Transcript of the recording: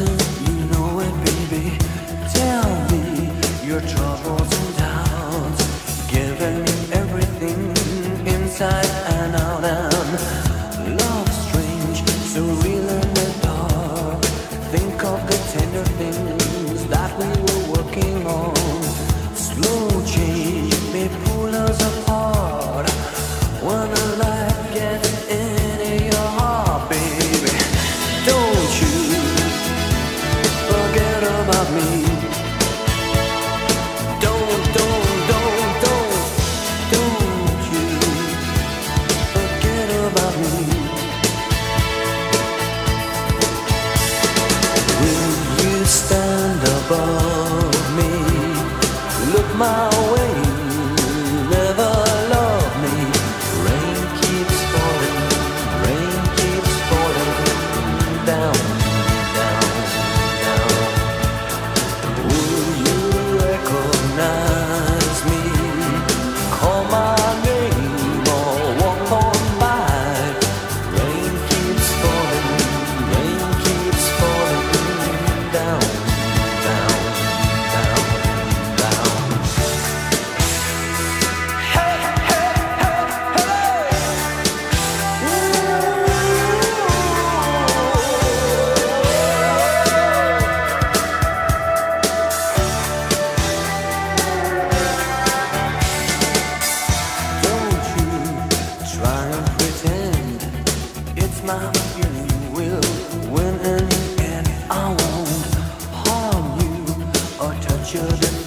you know it, baby. Tell me your troubles and doubts. Giving me everything inside and out. And love's strange, so real in the dark. Think of the tender things. stand above me. Look my My feeling will win and I won't harm you or touch you.